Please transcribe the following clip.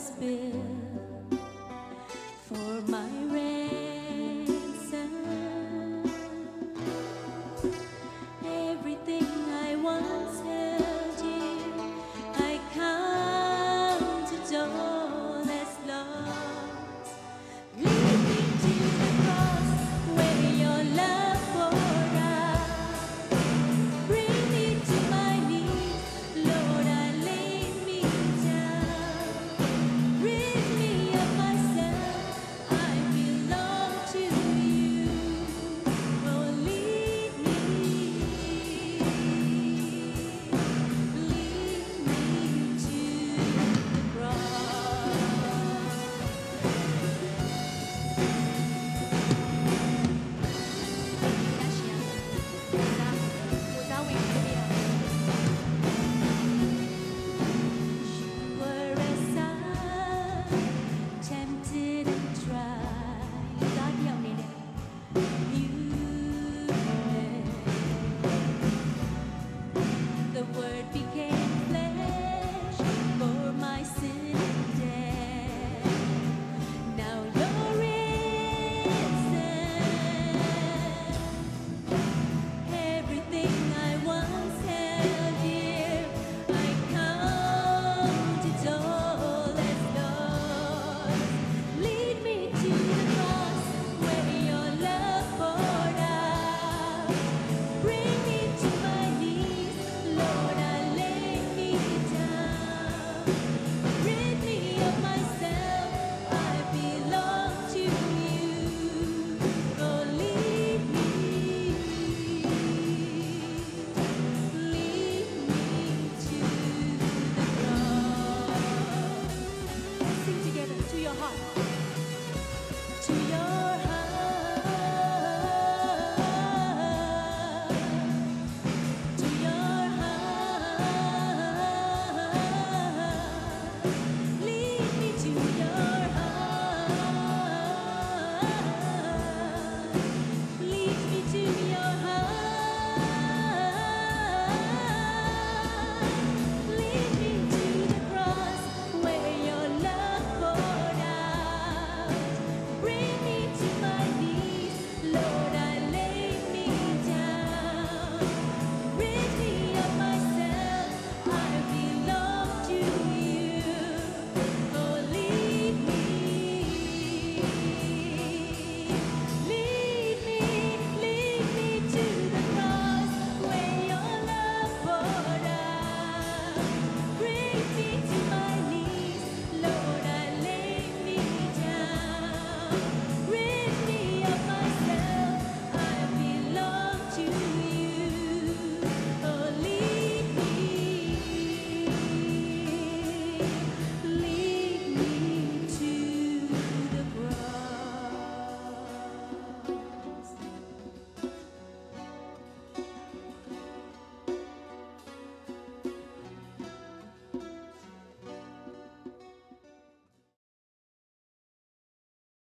spill